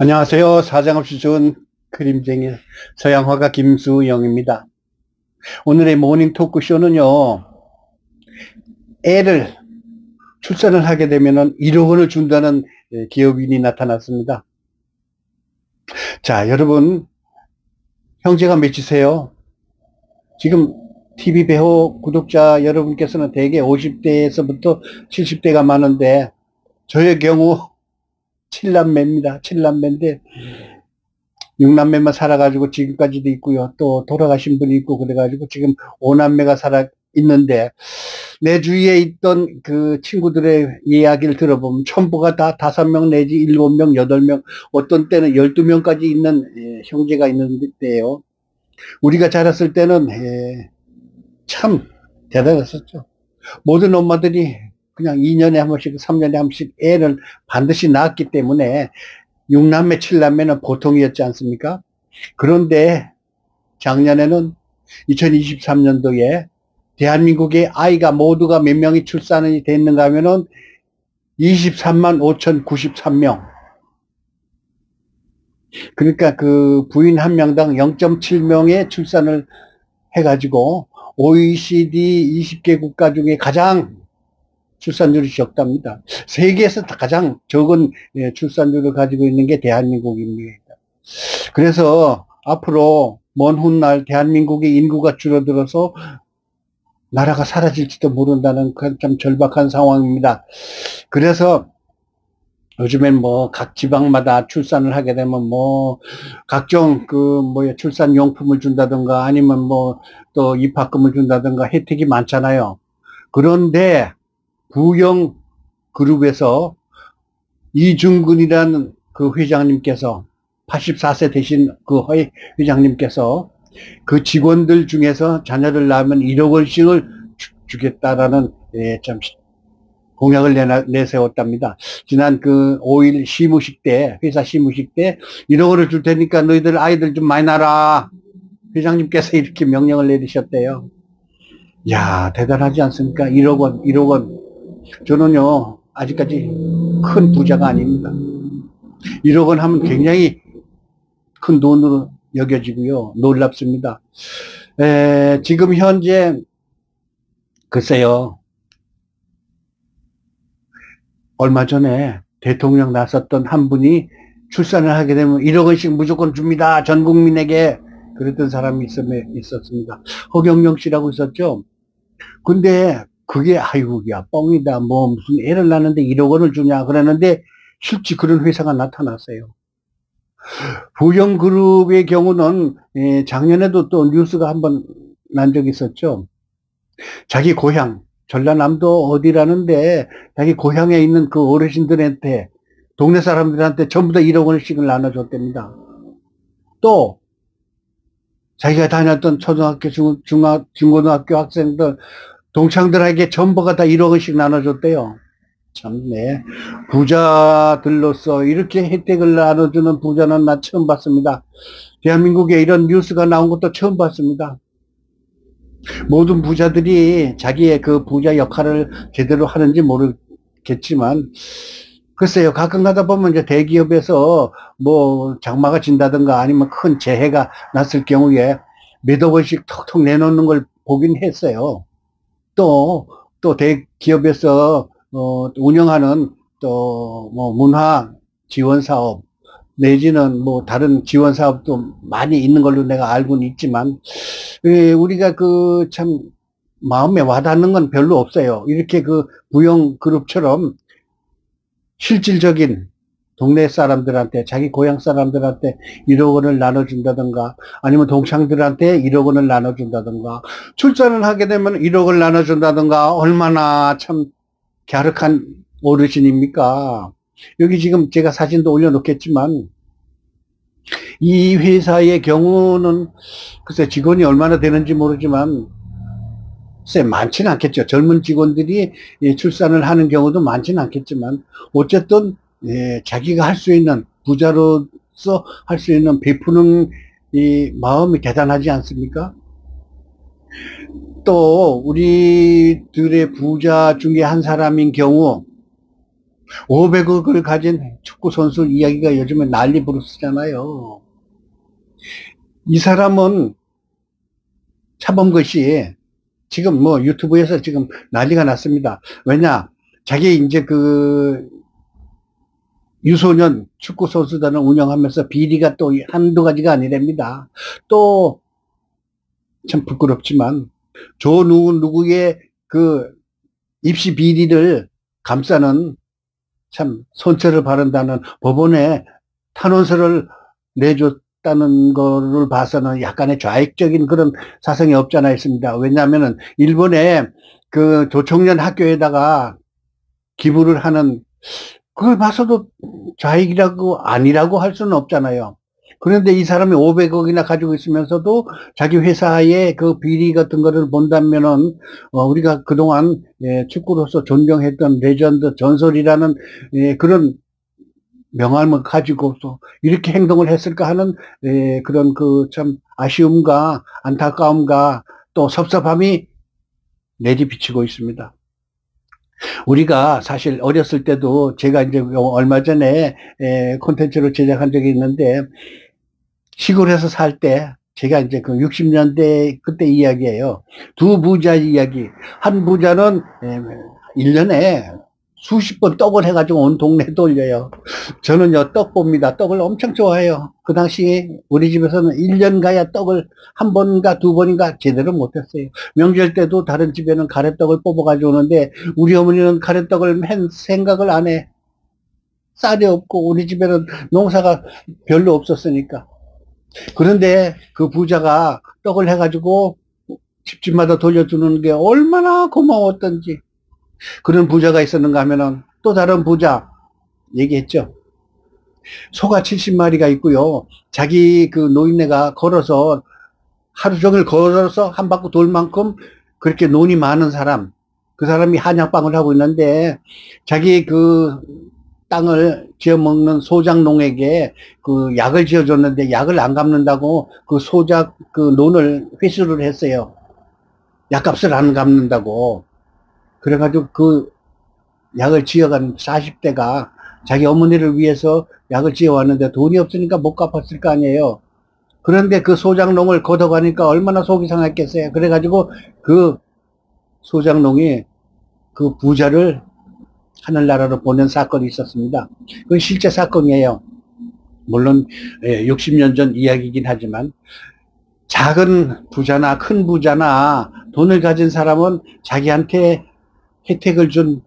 안녕하세요. 사장없이 좋은 그림쟁이 서양화가 김수영입니다. 오늘의 모닝 토크쇼는요, 애를 출산을 하게 되면 1억 원을 준다는 예, 기업인이 나타났습니다. 자, 여러분, 형제가 몇이세요? 지금 TV 배우 구독자 여러분께서는 대개 50대에서부터 70대가 많은데, 저의 경우 7남매입니다. 7남매인데, 6남매만 살아가지고 지금까지도 있고요. 또 돌아가신 분이 있고 그래가지고 지금 5남매가 살아 있는데, 내 주위에 있던 그 친구들의 이야기를 들어보면 전부가 다 5명 내지 7명, 8명, 어떤 때는 12명까지 있는 예, 형제가 있는데요. 우리가 자랐을 때는 예, 참 대단했었죠. 모든 엄마들이 그냥 2년에 한 번씩, 3년에 한 번씩 애를 반드시 낳았기 때문에 6남매, 7남매는 보통이었지 않습니까? 그런데 작년에는 2023년도에 대한민국의 아이가 모두가 몇 명이 출산이 됐는가 하면은 23만 5,093명. 그러니까 그 부인 한 명당 0.7명의 출산을 해가지고 OECD 20개 국가 중에 가장 출산율이 적답니다. 세계에서 가장 적은 예, 출산율을 가지고 있는 게 대한민국입니다. 그래서 앞으로 먼 훗날 대한민국의 인구가 줄어들어서 나라가 사라질지도 모른다는 참 절박한 상황입니다. 그래서 요즘엔 뭐 각 지방마다 출산을 하게 되면 뭐 각종 그 뭐야 출산 용품을 준다든가 아니면 뭐 또 입학금을 준다든가 혜택이 많잖아요. 그런데 부영 그룹에서 이중근이라는 그 회장님께서 84세 되신 그 회장님께서 그 직원들 중에서 자녀를 낳으면 1억 원씩을 주, 겠다라는 예, 참 공약을 내나, 내세웠답니다. 지난 그 5일 시무식 때, 회사 시무식 때 1억 원을 줄 테니까 너희들 아이들 좀 많이 낳아라. 회장님께서 이렇게 명령을 내리셨대요. 야 대단하지 않습니까? 1억 원, 1억 원. 저는요, 아직까지 큰 부자가 아닙니다. 1억 원 하면 굉장히 큰 돈으로 여겨지고요. 놀랍습니다. 에, 지금 현재, 글쎄요. 얼마 전에 대통령 나섰던 한 분이 출산을 하게 되면 1억 원씩 무조건 줍니다. 전 국민에게. 그랬던 사람이 있었습니다. 허경영 씨라고 있었죠. 근데 그게 아이고 야 뻥이다 뭐 무슨 애를 낳는데 1억 원을 주냐 그러는데 실제 그런 회사가 나타났어요. 부영그룹의 경우는 예, 작년에도 또 뉴스가 한번 난 적이 있었죠. 자기 고향 전라남도 어디라는데 자기 고향에 있는 그 어르신들한테 동네 사람들한테 전부 다 1억 원씩을 나눠줬답니다. 또 자기가 다녔던 초등학교, 중, 중학, 중고등학교 학생들 동창들에게 전부가 다 1억 원씩 나눠줬대요. 참네. 부자들로서 이렇게 혜택을 나눠주는 부자는 나 처음 봤습니다. 대한민국에 이런 뉴스가 나온 것도 처음 봤습니다. 모든 부자들이 자기의 그 부자 역할을 제대로 하는지 모르겠지만, 글쎄요, 가끔 가다 보면 이제 대기업에서 뭐 장마가 진다든가 아니면 큰 재해가 났을 경우에 몇 억 원씩 톡톡 내놓는 걸 보긴 했어요. 또, 또 대기업에서, 어, 운영하는 또, 뭐, 문화 지원 사업, 내지는 뭐, 다른 지원 사업도 많이 있는 걸로 내가 알고는 있지만, 예, 우리가 그 참, 마음에 와닿는 건 별로 없어요. 이렇게 그 부영 그룹처럼 실질적인 동네 사람들한테 자기 고향 사람들한테 1억 원을 나눠준다든가 아니면 동창들한테 1억 원을 나눠준다든가 출산을 하게 되면 1억을 나눠준다든가 얼마나 참 갸륵한 어르신입니까? 여기 지금 제가 사진도 올려놓겠지만 이 회사의 경우는 글쎄 직원이 얼마나 되는지 모르지만 글쎄 많지는 않겠죠. 젊은 직원들이 출산을 하는 경우도 많지는 않겠지만 어쨌든 예, 자기가 할 수 있는 부자로서 할 수 있는 베푸는 이 마음이 대단하지 않습니까? 또 우리들의 부자 중에 한 사람인 경우 500억을 가진 축구 선수 이야기가 요즘에 난리 부르스잖아요. 이 사람은 차범근 지금 뭐 유튜브에서 지금 난리가 났습니다. 왜냐 자기 이제 그 유소년 축구 선수단을 운영하면서 비리가 또 한두 가지가 아니랍니다. 또 참 부끄럽지만 조 누구 누구의 그 입시 비리를 감싸는 참 선처를 바른다는 법원에 탄원서를 내줬다는 거를 봐서는 약간의 좌익적인 그런 사성이 없잖아 있습니다. 왜냐하면은 일본의 그 조청년 학교에다가 기부를 하는 그걸 봐서도 좌익이라고 아니라고 할 수는 없잖아요. 그런데 이 사람이 500억이나 가지고 있으면서도 자기 회사의 그 비리 같은 거를 본다면은 어, 우리가 그동안 예, 축구로서 존경했던 레전드 전설이라는 예, 그런 명함을 가지고서 이렇게 행동을 했을까 하는 예, 그런 그 참 아쉬움과 안타까움과 또 섭섭함이 내리비치고 있습니다. 우리가 사실 어렸을 때도 제가 이제 얼마 전에 콘텐츠로 제작한 적이 있는데 시골에서 살 때 제가 이제 그 60년대 그때 이야기예요. 두 부자 이야기. 한 부자는 1년에 수십 번 떡을 해가지고 온 동네 돌려요. 저는요, 떡 봅니다. 떡을 엄청 좋아해요. 그 당시 우리 집에서는 1년 가야 떡을 한 번인가 두 번인가 제대로 못했어요. 명절 때도 다른 집에는 가래떡을 뽑아가지고 오는데 우리 어머니는 가래떡을 맨 생각을 안 해. 쌀이 없고 우리 집에는 농사가 별로 없었으니까. 그런데 그 부자가 떡을 해가지고 집집마다 돌려주는 게 얼마나 고마웠던지 그런 부자가 있었는가 하면은 또 다른 부자 얘기했죠. 소가 70마리가 있고요. 자기 그 노인네가 걸어서 하루 종일 걸어서 한 바퀴 돌 만큼 그렇게 논이 많은 사람, 그 사람이 한약방을 하고 있는데 자기 그 땅을 지어먹는 소작농에게 그 약을 지어줬는데 약을 안 갚는다고 그 소작 그 논을 회수를 했어요. 약값을 안 갚는다고. 그래가지고 그 약을 지어간 40대가 자기 어머니를 위해서 약을 지어왔는데 돈이 없으니까 못 갚았을 거 아니에요. 그런데 그 소작농을 걷어가니까 얼마나 속이 상했겠어요. 그래가지고 그 소작농이 그 부자를 하늘나라로 보낸 사건이 있었습니다. 그건 실제 사건이에요. 물론 60년 예, 전 이야기이긴 하지만 작은 부자나 큰 부자나 돈을 가진 사람은 자기한테 혜택을 준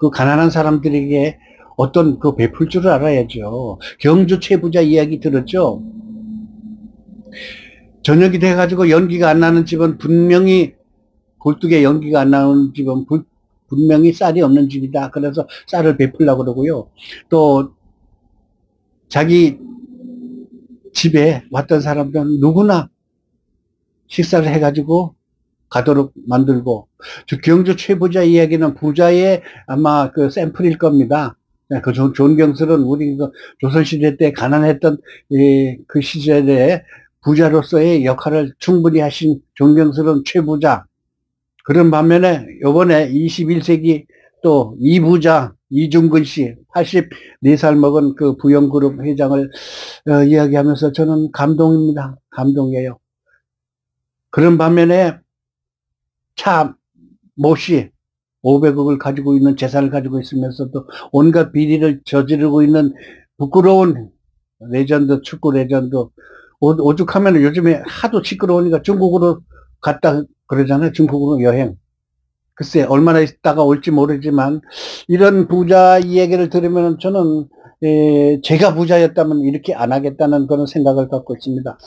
그 가난한 사람들에게 어떤 그 베풀 줄 알아야죠. 경주 최부자 이야기 들었죠? 저녁이 돼가지고 연기가 안 나는 집은 분명히 굴뚝에 연기가 안 나는 집은 분명히 쌀이 없는 집이다. 그래서 쌀을 베풀려고 그러고요. 또 자기 집에 왔던 사람들은 누구나 식사를 해가지고 가도록 만들고 경주 최부자 이야기는 부자의 아마 그 샘플일 겁니다. 네, 그 존경스러운 우리 그 조선시대 때 가난했던 그 시절에 부자로서의 역할을 충분히 하신 존경스러운 최부자 그런 반면에 요번에 21세기 또 이부자 이중근 씨 84살 먹은 그 부영그룹 회장을 어, 이야기하면서 저는 감동입니다. 감동이에요. 그런 반면에 차 모씨 500억을 가지고 있는 재산을 가지고 있으면서도 온갖 비리를 저지르고 있는 부끄러운 레전드 축구 레전드 오죽하면 요즘에 하도 시끄러우니까 중국으로 갔다 그러잖아요. 중국으로 여행. 글쎄 얼마나 있다가 올지 모르지만 이런 부자 이야기를 들으면 저는 에, 제가 부자였다면 이렇게 안 하겠다는 그런 생각을 갖고 있습니다.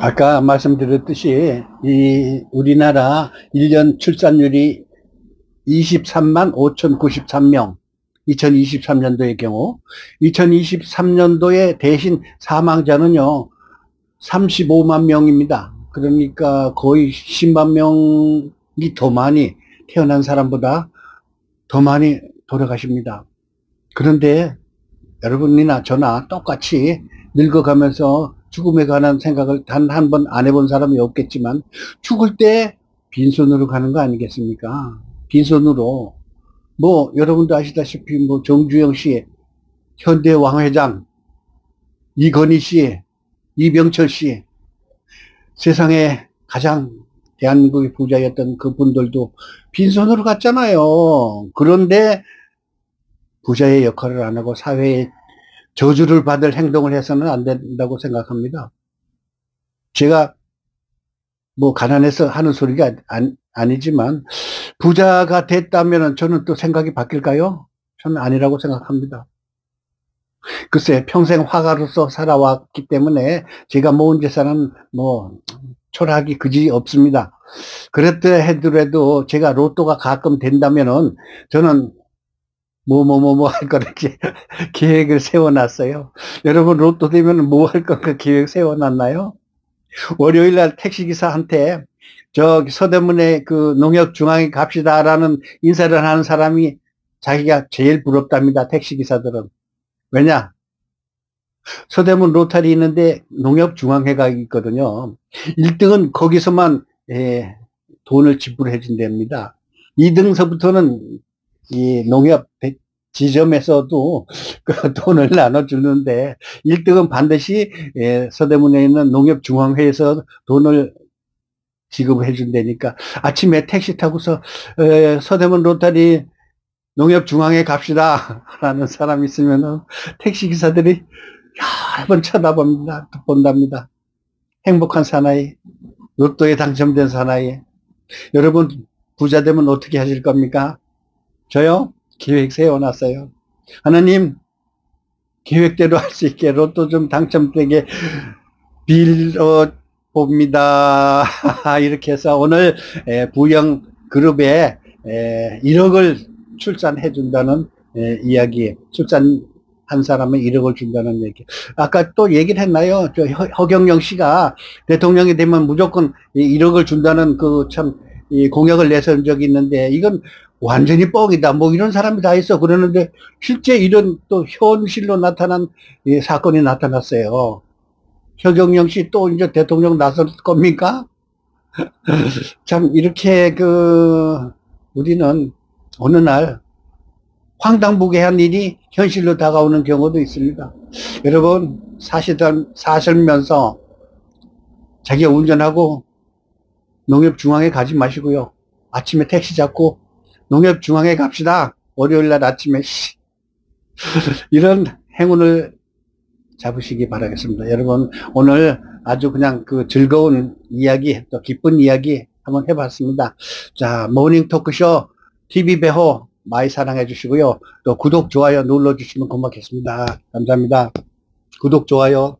아까 말씀드렸듯이 이 우리나라 1년 출산율이 23만 5,093명 2023년도의 경우 2023년도에 대신 사망자는요 35만 명입니다. 그러니까 거의 10만 명이 더 많이 태어난 사람보다 더 많이 돌아가십니다. 그런데 여러분이나 저나 똑같이 늙어가면서 죽음에 관한 생각을 단 한 번 안 해본 사람이 없겠지만 죽을 때 빈손으로 가는 거 아니겠습니까? 빈손으로 뭐 여러분도 아시다시피 뭐 정주영 씨, 현대 왕 회장, 이건희 씨, 이병철 씨, 세상에 가장 대한민국의 부자였던 그분들도 빈손으로 갔잖아요. 그런데 부자의 역할을 안 하고 사회에 저주를 받을 행동을 해서는 안 된다고 생각합니다. 제가 뭐 가난해서 하는 소리가 아니, 아니 지만 부자가 됐다면 저는 또 생각이 바뀔까요? 저는 아니라고 생각합니다. 글쎄 평생 화가로서 살아왔기 때문에 제가 모은 재산은 뭐 초라하기 그지 없습니다. 그랬다 해더라도 제가 로또가 가끔 된다면은 저는 뭐 뭐 뭐 뭐 할 거를 계획을 세워놨어요. 여러분 로또 되면 뭐할 건가 계획 세워놨나요? 월요일 날 택시기사한테 저 서대문에 그 농협중앙에 갑시다라는 인사를 하는 사람이 자기가 제일 부럽답니다. 택시기사들은. 왜냐? 서대문 로타리 있는데 농협중앙회가 있거든요. 1등은 거기서만 예, 돈을 지불해 준답니다. 2등서부터는 이 농협 지점에서도 그 돈을 나눠주는데 1등은 반드시 예, 서대문에 있는 농협중앙회에서 돈을 지급해 준다니까 아침에 택시 타고서 에, 서대문 로타리 농협중앙회 갑시다 라는 사람이 있으면 택시 기사들이 여러 번 쳐다봅니다. 본답니다. 행복한 사나이, 로또에 당첨된 사나이. 여러분 부자 되면 어떻게 하실 겁니까? 저요? 계획 세워놨어요. 하나님 계획대로 할 수 있게 로또 좀 당첨되게 빌어 봅니다. 이렇게 해서 오늘 부영 그룹에 1억을 출산해 준다는 이야기, 출산 한 사람은 1억을 준다는 얘기. 아까 또 얘기를 했나요? 저 허경영 씨가 대통령이 되면 무조건 1억을 준다는 그 참 공약을 내선 적이 있는데 이건 완전히 뻥이다. 뭐 이런 사람이 다 있어. 그러는데 실제 이런 또 현실로 나타난 사건이 나타났어요. 허경영 씨 또 이제 대통령 나설 겁니까? 참 이렇게 그 우리는 어느 날 황당무계한 일이 현실로 다가오는 경우도 있습니다. 여러분 사실 사실면서 자기가 운전하고 농협중앙에 가지 마시고요. 아침에 택시 잡고 농협중앙에 갑시다. 월요일 날 아침에 이런 행운을 잡으시기 바라겠습니다. 여러분 오늘 아주 그냥 그 즐거운 이야기 또 기쁜 이야기 한번 해봤습니다. 자 모닝 토크쇼 TV 배호 많이 사랑해 주시고요. 또 구독, 좋아요 눌러 주시면 고맙겠습니다. 감사합니다. 구독, 좋아요.